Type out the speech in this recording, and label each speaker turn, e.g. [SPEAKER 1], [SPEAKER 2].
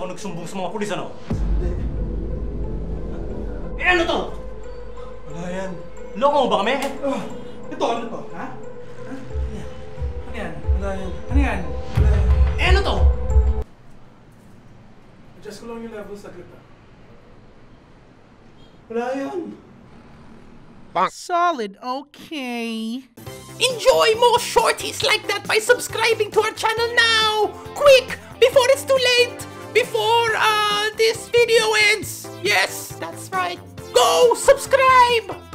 [SPEAKER 1] Ikaw nagsumbong sa mga pulis, ano?
[SPEAKER 2] Hindi.
[SPEAKER 1] Eh, ano to?
[SPEAKER 2] Wala yan.
[SPEAKER 1] Loko mo ba kami?
[SPEAKER 2] Ah,
[SPEAKER 3] Ito, ano to? Ha? Ha? Ano yan?
[SPEAKER 2] wala yan.
[SPEAKER 3] Ano yan?
[SPEAKER 2] Wala yan.
[SPEAKER 1] Eh, ano to?
[SPEAKER 2] Adjust ko lang yung level saglit ah. Wala yan.
[SPEAKER 4] Solid, okay. Enjoy more shorties like that by subscribing to our channel now! Quick! Video ends! Yes, that's right. Go subscribe!